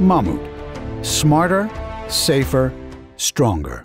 Mammut. Smarter, safer, stronger.